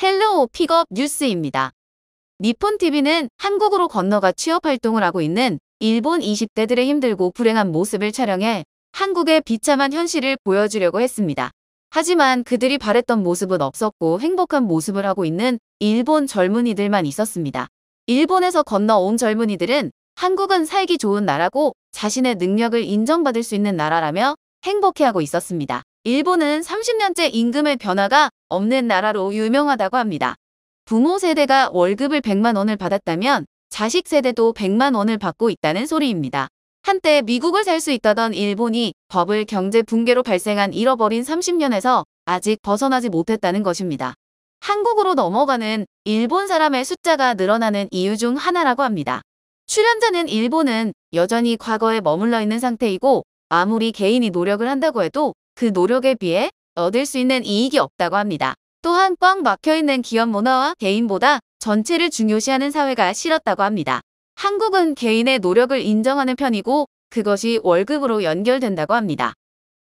Hello 픽업 뉴스입니다. 니폰TV는 한국으로 건너가 취업 활동을 하고 있는 일본 20대들의 힘들고 불행한 모습을 촬영해 한국의 비참한 현실을 보여주려고 했습니다. 하지만 그들이 바랬던 모습은 없었고 행복한 모습을 하고 있는 일본 젊은이들만 있었습니다. 일본에서 건너온 젊은이들은 한국은 살기 좋은 나라고 자신의 능력을 인정받을 수 있는 나라라며 행복해하고 있었습니다. 일본은 30년째 임금의 변화가 없는 나라로 유명하다고 합니다. 부모 세대가 월급을 100만 원을 받았다면 자식 세대도 100만 원을 받고 있다는 소리입니다. 한때 미국을 살 수 있다던 일본이 버블 경제 붕괴로 발생한 잃어버린 30년에서 아직 벗어나지 못했다는 것입니다. 한국으로 넘어가는 일본 사람의 숫자가 늘어나는 이유 중 하나라고 합니다. 출연자는 일본은 여전히 과거에 머물러 있는 상태이고 아무리 개인이 노력을 한다고 해도 그 노력에 비해 얻을 수 있는 이익이 없다고 합니다. 또한 꽉 막혀있는 기업 문화와 개인보다 전체를 중요시하는 사회가 싫었다고 합니다. 한국은 개인의 노력을 인정하는 편이고 그것이 월급으로 연결된다고 합니다.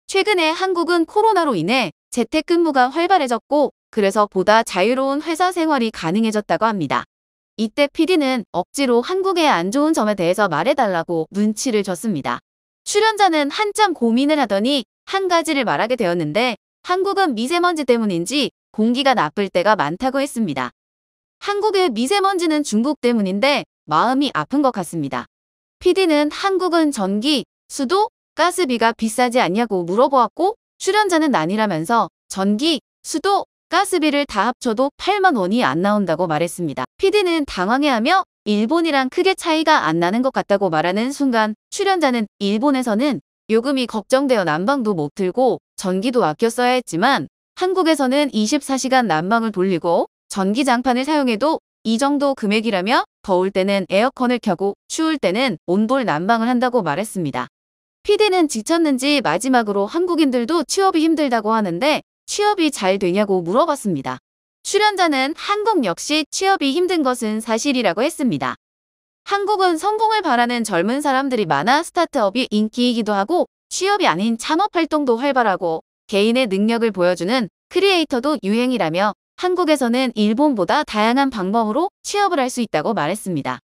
최근에 한국은 코로나로 인해 재택근무가 활발해졌고 그래서 보다 자유로운 회사 생활이 가능해졌다고 합니다. 이때 PD는 억지로 한국의 안 좋은 점에 대해서 말해달라고 눈치를 줬습니다. 출연자는 한참 고민을 하더니 한 가지를 말하게 되었는데 한국은 미세먼지 때문인지 공기가 나쁠 때가 많다고 했습니다. 한국의 미세먼지는 중국 때문인데 마음이 아픈 것 같습니다. PD는 한국은 전기, 수도, 가스비가 비싸지 않냐고 물어보았고 출연자는 아니라면서 전기, 수도, 가스비를 다 합쳐도 8만 원이 안 나온다고 말했습니다. PD는 당황해하며 일본이랑 크게 차이가 안 나는 것 같다고 말하는 순간 출연자는 일본에서는 요금이 걱정되어 난방도 못 틀고 전기도 아껴 써야 했지만 한국에서는 24시간 난방을 돌리고 전기장판을 사용해도 이 정도 금액이라며 더울 때는 에어컨을 켜고 추울 때는 온돌 난방을 한다고 말했습니다. PD는 지쳤는지 마지막으로 한국인들도 취업이 힘들다고 하는데 취업이 잘 되냐고 물어봤습니다. 출연자는 한국 역시 취업이 힘든 것은 사실이라고 했습니다. 한국은 성공을 바라는 젊은 사람들이 많아 스타트업이 인기이기도 하고 취업이 아닌 창업 활동도 활발하고 개인의 능력을 보여주는 크리에이터도 유행이라며 한국에서는 일본보다 다양한 방법으로 취업을 할 수 있다고 말했습니다.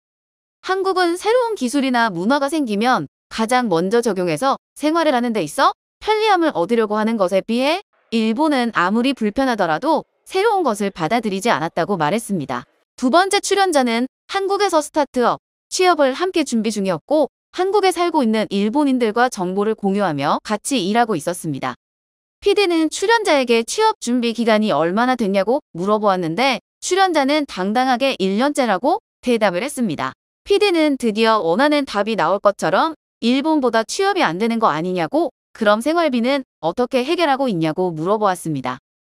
한국은 새로운 기술이나 문화가 생기면 가장 먼저 적용해서 생활을 하는 데 있어 편리함을 얻으려고 하는 것에 비해 일본은 아무리 불편하더라도 새로운 것을 받아들이지 않았다고 말했습니다. 두 번째 출연자는 한국에서 스타트업, 취업을 함께 준비 중이었고 한국에 살고 있는 일본인들과 정보를 공유하며 같이 일하고 있었습니다. PD는 출연자에게 취업 준비 기간이 얼마나 됐냐고 물어보았는데 출연자는 당당하게 1년째라고 대답을 했습니다. PD는 드디어 원하는 답이 나올 것처럼 일본보다 취업이 안 되는 거 아니냐고 그럼 생활비는 어떻게 해결하고 있냐고 물어보았습니다.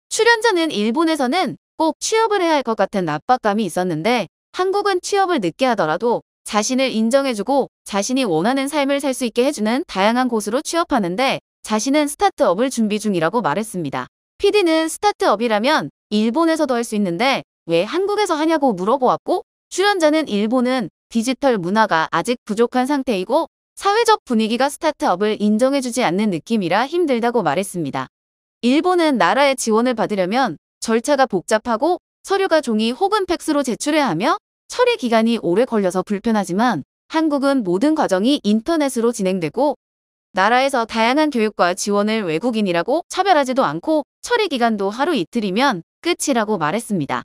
출연자는 일본에서는 꼭 취업을 해야 할 것 같은 압박감이 있었는데 한국은 취업을 늦게 하더라도 자신을 인정해주고 자신이 원하는 삶을 살 수 있게 해주는 다양한 곳으로 취업하는데 자신은 스타트업을 준비 중이라고 말했습니다. PD는 스타트업이라면 일본에서도 할 수 있는데 왜 한국에서 하냐고 물어보았고 출연자는 일본은 디지털 문화가 아직 부족한 상태이고 사회적 분위기가 스타트업을 인정해주지 않는 느낌이라 힘들다고 말했습니다. 일본은 나라의 지원을 받으려면 절차가 복잡하고 서류가 종이 혹은 팩스로 제출해야 하며 처리 기간이 오래 걸려서 불편하지만 한국은 모든 과정이 인터넷으로 진행되고 나라에서 다양한 교육과 지원을 외국인이라고 차별하지도 않고 처리 기간도 하루 이틀이면 끝이라고 말했습니다.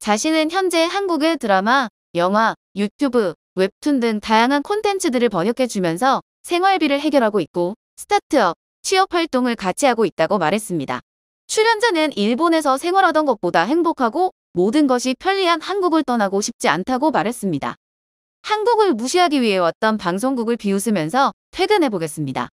자신은 현재 한국의 드라마, 영화, 유튜브, 웹툰 등 다양한 콘텐츠들을 번역해주면서 생활비를 해결하고 있고 스타트업, 취업 활동을 같이 하고 있다고 말했습니다. 출연자는 일본에서 생활하던 것보다 행복하고 모든 것이 편리한 한국을 떠나고 싶지 않다고 말했습니다. 한국을 무시하기 위해 왔던 방송국을 비웃으면서 퇴근해 보겠습니다.